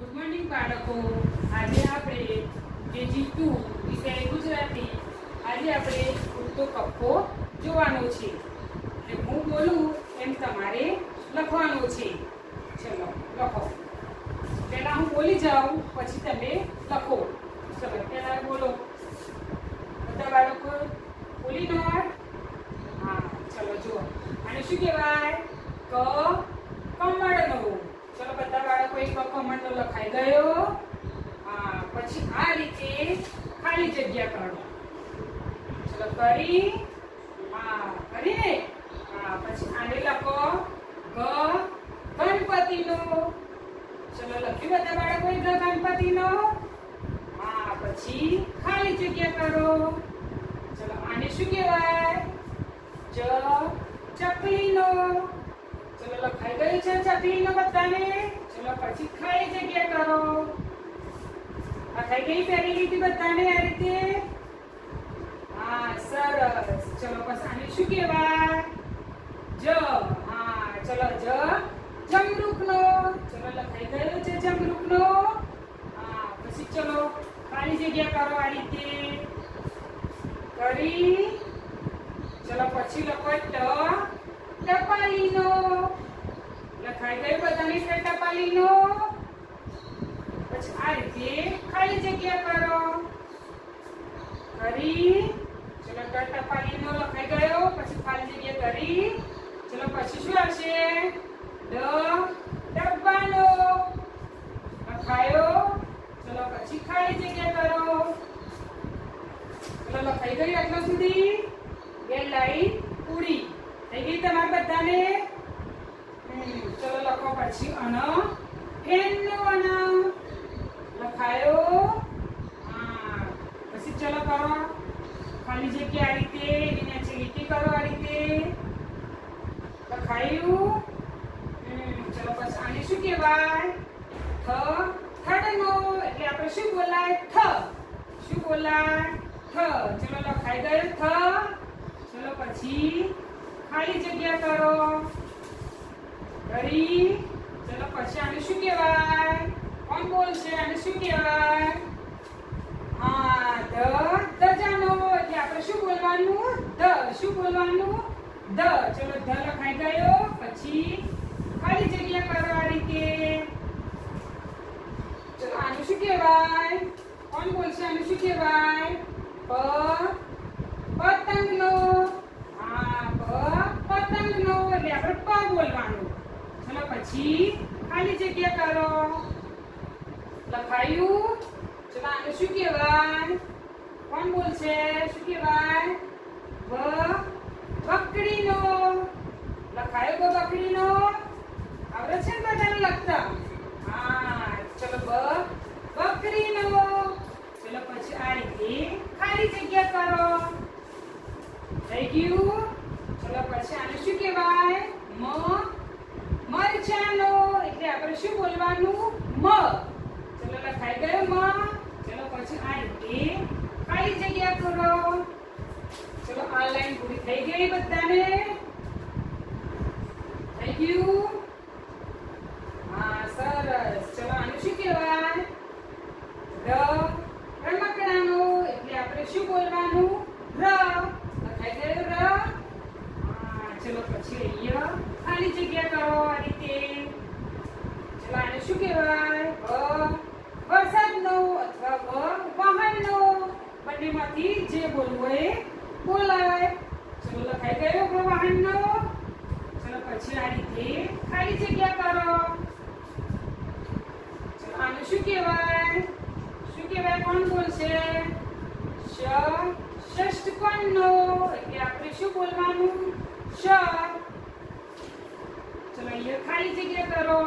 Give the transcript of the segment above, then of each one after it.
Good morning બાળકો. આજે આપણે કેજી ટુ વિષય ગુજરાતી. આજે આપણે ઉડતો કપ્પો જોવાનો છે. એટલે હું બોલું એમ તમારે લખવાનું છે. ચલો, લખો. પહેલાં હું બોલી જાઉં, પછી તમે લખો. ચલો, પહેલાં બોલો. બધા બાળકો, બોલી નો હા, ચલો, જુઓ. આને શું કહેવાય? ક બધા કમળનો લખાઈ ગયો. હા, પછી આ રીતે ખાલી જગ્યા કરો ચલો કરી. હા કરી હા, પછી આને લખો ગ ગણપતિનો. ચલો, લખ્યું બધા બાળકો ગ ગણપતિનો? હા, પછી ખાલી જગ્યા કરો ચલો, આને શું કહેવાય? ચ ચકલીનો. ચલો, લખાઈ ગયું છે ચકલીનો બધાને? ચલો, પછી ખાલી જગ્યા કરો. લખાઈ કઈ પહેરી લીધી બધાને આ રીતે? હા, સરસ. ચલો, બસ આને શું કહેવાય? જ. હા, ચલો, જ. જમરૂકનો. ચલો, લખાઈ ગયો છે જમરૂકનો. હા, પછી ચલો, ખાલી જગ્યા કરો આ રીતે. કરી. ચલો, પછી લખો ટ. ટપાલીનો. લખાઈ ગયું બધાની ટ ટપાલીનો પછી આ રીતે ખાલી જગ્યા કરો. કરી. ચલો ટ ટપાલીનો લખાઈ ગયો. પછી ખાલી જગ્યા કરી. ચલો પછી શું આવશે? ડ ડબ્બાનો. લખાયો. ચલો પછી ખાલી જગ્યા કરો. ચલો લખાઈ ગયું આટલા સુધી. બે લાઈન પૂરી. થઈ ગઈ તમારા બધાને? ચલો લખો પછી અન ફેનનો અન લખાયો. હા. પછી ચલો કરો. ખાલી જગ્યા આ રીતે, એને લીટી કરો આ રીતે. લખાયું. ચલો પછી આને શું કહેવાય? થ થડનો એટલે આપણે શું બોલાય? થ. શું બોલાય? થ. ચલો લખાઈ ગયો થ. ચલો પછી ખાલી જગ્યા કરો. કરી ચલો પછી આને શું કહેવાય? કોણ બોલશે? આને શું કહેવાય? હા ધ ધજાનો એટલે આપણે શું બોલવાનું? ધ શું બોલવાનું? ધ ચલો ધ લખાઈ ગયો. પછી ખાલી જગ્યા કરવા રીતે ચલો આનું શું કહેવાય? કોણ બોલશે? આનું શું કહેવાય? પ, પતંગનો. હા, પ, પતંગનો. એટલે આપણે પ બોલવાનું. ચલો પછી ખાલી જગ્યા કરો. લખાયું. ચલો આને શું કહેવાય? કોણ બોલશે? શું કહેવાય? વ બકડીનો લખાયો બ બકડીનો આવડે છે ને બધાને લખતા? હા, ચલો બ બકરીનો. ચલો, પછી આ રીતે ખાલી જગ્યા કરો. થઈ ગયું. ચલો, પછી આને શું કહેવાય? મ મરચાનો એટલે આપણે શું બોલવાનું? મ. ચલો લખાઈ ગયો મ. ચલો, પછી આ રીતે ખાલી જગ્યા કરો ચલો, આ લાઈન પૂરી થઈ ગઈ બધાને. થઈ ગયું હા સરસ ચલો આનું શું કહેવાય ર રમકડાનો એટલે આપણે શું બોલવાનું ર લખાઈ ગયું ર હા ચલો પછી અહીંયા ખાલી જગ્યા કરો આ રીતે ચલો આને શું કહેવાય વ વરસાદનો અથવા વ વાહનનો બંનેમાંથી જે બોલવું એ બોલાય. ચલો લખાઈ ગયો વ વાહનનો. ચલો પછી આ રીતે ખાલી જગ્યા કરો. ચલો આનું શું કહેવાય? શું કહેવાય? કોણ બોલશે? શ ષષ્ઠકોણનો એટલે આપણે શું બોલવાનું? શ. ચલો અહીંયા ખાલી જગ્યા કરો.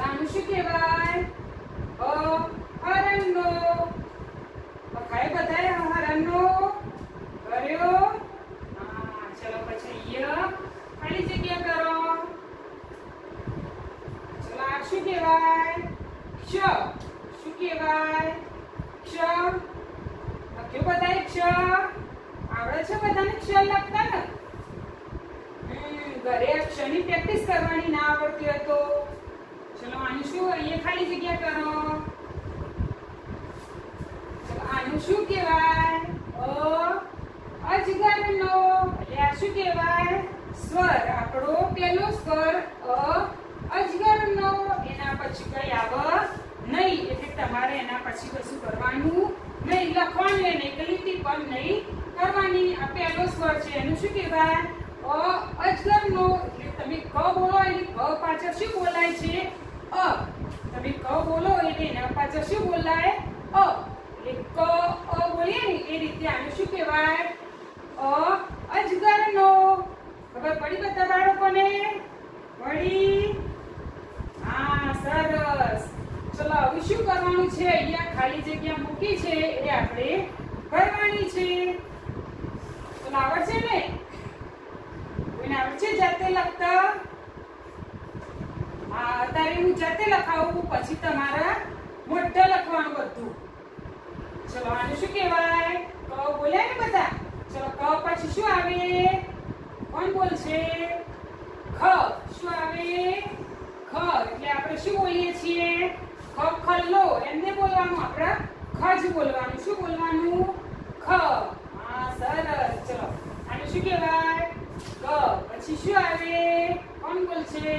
આનું શું કહેવાય? અ. હરણનો લખાય બધાએ હરણનો કર્યો હા ચલો પછી અહીંયા ખાલી જગ્યા કરો ચલો આ શું કહેવાય ક્ષ શું કહેવાય ક્ષ લખ્યું બધાએ ક્ષ આવડે છે બધાને ક્ષ લખતા ને હમ, ઘરે અક્ષરની પ્રેક્ટિસ કરવાની ના આવડતી હોય તો અહીંયા ખાલી જગ્યા કરો ચલો આનું શું કહેવાય? અ, અજગરનો. એટલે આ શું કહેવાય? સ્વર. આપણો પેલો સ્વર, અ, અજગરનો. એના પછી કઈ આવે નહીં. એટલે તમારે એના પછી કશું કરવાનું નહીં. લખવાનું એને લીટી પણ નહીં કરવાની. આ પહેલો સ્વર છે. એનું શું કહેવાય? અ, અજગરનો. એટલે તમે ક બોલો એટલે ક પાછળ શું બોલાય છે? અ. તમે ક બોલો એટલે એના પાછળ શું બોલાય? અ. એટલે ક અ બોલીએ ને, એ રીતે આને શું કહેવાય? અ, અજગરનો. ખબર પડી બધા બાળકોને? પડી હા, સરસ. ચલો, હવે શું કરવાનું છે? અહીંયા ખાલી જગ્યા મૂકી છે, એ આપણે ભરવાની છે. ચલો આવડશે ને? કોઈને આવડશે જાતે લખતા? હા, અત્યારે હું જાતે લખાવું, પછી તમારા મોઢે લખવાનું બધું. ચલો, આને શું કહેવાય? ક બોલ્યા ને બધા? ચલો ક પછી શું આવે? કોણ બોલશે? ખ. શું આવે? ખ. એટલે આપણે શું બોલીએ છીએ? ખ ખલ્લો એમને બોલવાનું, આપણે ખ જ બોલવાનું. શું બોલવાનું? ખ. હા, સરસ. ચલો, આને શું કહેવાય? ગ. પછી શું આવે? કોણ બોલશે?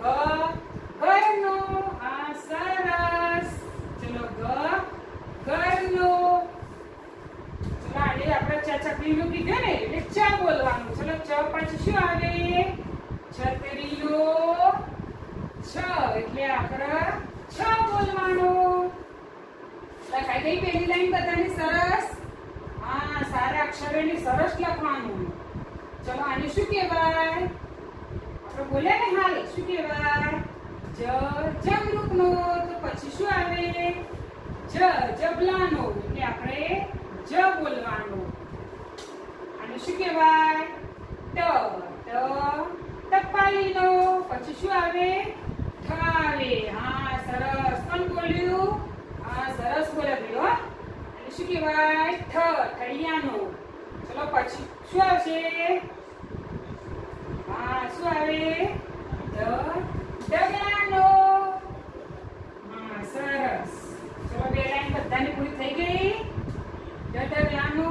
ગ. ઘરનો. હા, સરસ. ચલો, ગ. ચલો આજે આપણે ચા ચકલીનું કીધું ને, એટલે ચ બોલવાનું. ચલો, ચ પછી શું આવે? છત્રીનો છ, એટલે આપણે છ બોલવાનો. લખાઈ ગઈ પહેલી લાઈન બધાની સરસ? હા, સારા અક્ષરોની સરસ લખવાનું. ચલો, આને શું કહેવાય? આપણે બોલ્યા ને હાલ, શું કહેવાય? જ જમરૂકનો તો પછી શું આવે? જબલાનો એટલે આપણે જ બોલવાનો. આને શું કહેવાય? ટ ટ, ટપાલીનો. પછી શું આવે? આવે હા, સરસ. કોણ બોલ્યું? હા, સરસ બોલાવ્યો અને શું કહેવાય? ઠ, ઠળિયાનો. ચલો, પછી શું આવશે? હા, શું આવે ડ ડગલાનો હા સરસ ચલો બે લાઈન બધાની પૂરી થઈ ગઈ ડ ડગલાનો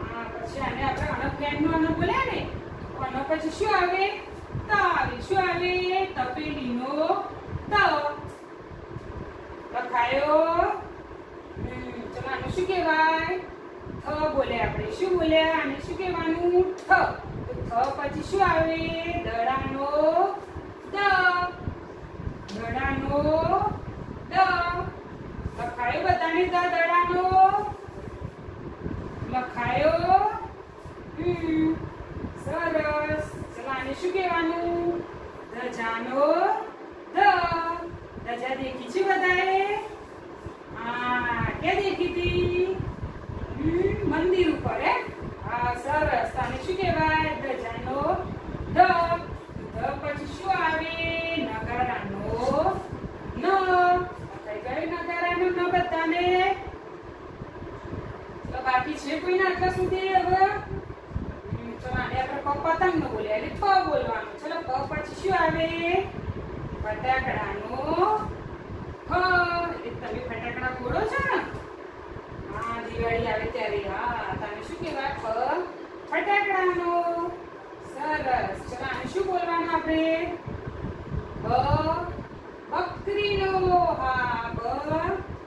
હા પછી આને આપણે અનફ્રેન્ડનો અન બોલ્યા ને અન પછી શું આવે ત આવે શું આવે તપેલીનો ત લખાયો હમ, ચલો આને શું કહેવાય થ બોલે આપણે. શું બોલ્યા આને શું કહેવાનું? તો થ પછી શું આવે? દડાનો દ. દડાનો દ. લખાયો બધાને દ, દડાનો? લખાયો? સરસ. ચલો, આને શું કહેવાનું? ધજાનો ધ ધજા દેખી છે બધાએ હા ક્યાં દેખી હતી હમ, મંદિર ઉપર હે હા સરસ આને શું કહેવાય ધજાનો ધ ધ પછી શું આવે નગારાનો ન કઈ ગયું નગારાનો ન બધાને તો બાકી છે કોઈના આટલા સુધી હવે હમ, ચલો આને આપણે પ પતંગનું બોલ્યા એટલે પ બોલવાનું. ચલો, પ પછી શું આવે? ફટાકડાનો તમે ફટાકડા ફોડો છો ને? હા, દિવાળી આવે ત્યારે. હા, તમે શું કહેવાય? ફ ફટાકડાનો. સરસ. ચલો, આને શું બોલવાનું આપણે? બ બકરીનો. હા બ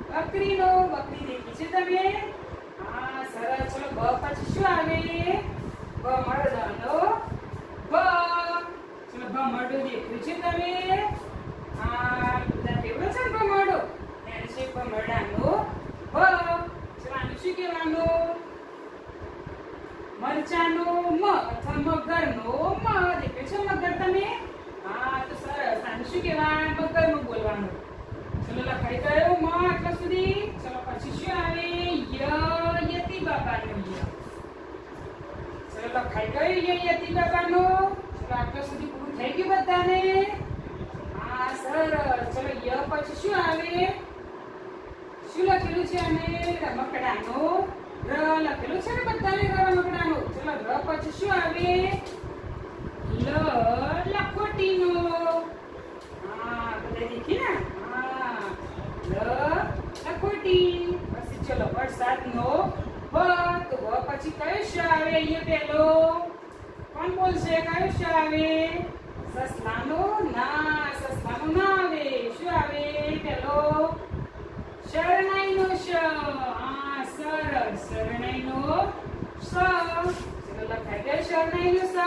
બકરીનો. બકરી દેખી છે તમે? હા, સરસ. ચલો, બ પછી શું આવે? બ મળદનો બ મળદો દેખ્યું છે તમે? હા બધા કેવડો છે બ મળદો એને છે બ મળદાનો બ આને શું કહેવાનું? મરચાનો મ અથવા મગરનો મ દેખ્યું છે મગર તમે? હા, તો સરસ. આને શું કહેવાય? મગરનું બોલવાનું. ચલો લખાઈ ગયો મ આટલા સુધી. ચલો, પછી શું આવે? ય, યતિ બાબાનો ય. ચલો લખાઈ ગયો ય, યતિ બાબાનો ચલો, આટલા સુધી થઈ ગયું બધાને. આ સર ચલો, ય પછી શું આવે? શું લખેલું છે અને રમકડાનો ર લખેલું છે ને બધાને રમકડાનો? ચલો, ર પછી શું આવે? લ લખોટીનો. હા, બધા દેખી ને હા, લ લખોટી. પછી ચલો, વરસાદનો વ. તો વ પછી કયો શ આવે? અહીંયા પહેલો. કોણ બોલશે? કયો શ આવે? સસલાનો ના સસલાનો ના આવે શું આવે? પેલો શરણાઈનો શ આ સરસ શરણાઈનો સ. લખાઈ ગયો સ.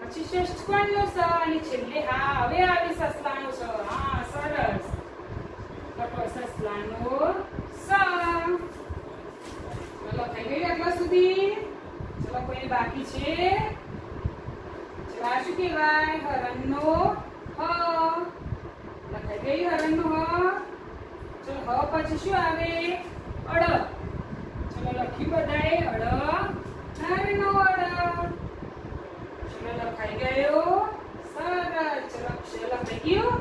પછી ષષ્ઠકોણનો સ અને છેલ્લે હા આવે સસલાનો સ. હા સરસ. લખો સસલાનો સ. ચલો થઈ ગઈ આટલા સુધી? ચલો, કોઈ બાકી છે? શું કહેવાય? હરણનો હ. લખાઈ ગઈ હરણનો હ. ચલો હ પછી શું આવે? અડ ચલો લખી બધાએ અડ હરણનો અડ ચલો લખાઈ ગયો. સરસ ચલો અક્ષર લખાઈ ગયું.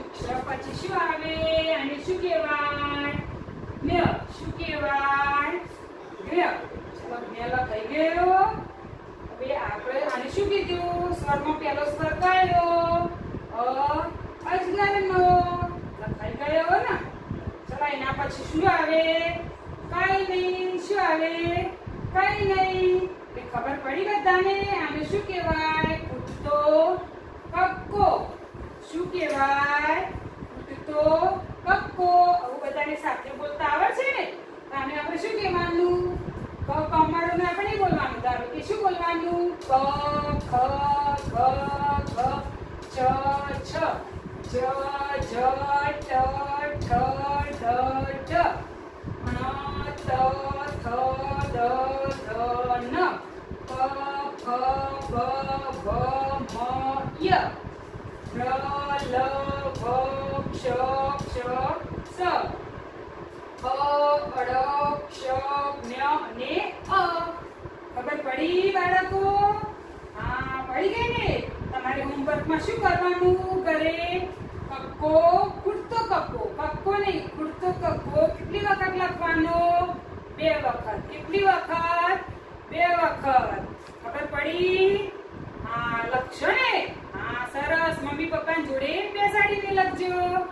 અક્ષર પછી શું આવે? આને શું કહેવાય? મ્ય. શું કહેવાય? મ્ય. ચલો મ્ય લખાઈ ગયો. શું સ્વરમાં પહેલો સ્વર કયો અ અજગરનો લખાઈ ગયો ને? ચલો એના પછી શું આવે? કઈ નહીં, શું આવે? કઈ નહીં. એ ખબર પડી બધાને? આને શું કહેવાય? ઉઠતો કક્કો. શું કહેવાય? ઉઠતો કક્કો. આવું બધાને સાથે બોલતા આવડશે ને? તો આને આપણે શું કહેવાનું? ક કમાડું ને આપણે નહીં બોલવાનું ધારો કે શું બોલવાનું ક ખ ગ ઘ ચ છ જ જ ટ ઠ ઢ ઢ ણ ત થ દ ધ ન પ ફ બ ભ મ ય ર લ ભ ક્ષ અને અ, ખબર પડી બાળકો? હા, પડી ગઈ ને? તમારે હોમવર્કમાં શું કરવાનું? ઘરે કક્કો, કુર્તો કક્કો. કક્કો નહીં, કુર્તો કક્કો. કેટલી વખત લખવાનો? બે વખત. કેટલી વખત? બે વખત. ખબર પડી? હા, લખશો ને? હા, સરસ. મમ્મી પપ્પા જોડે બેસાડીને લખજો.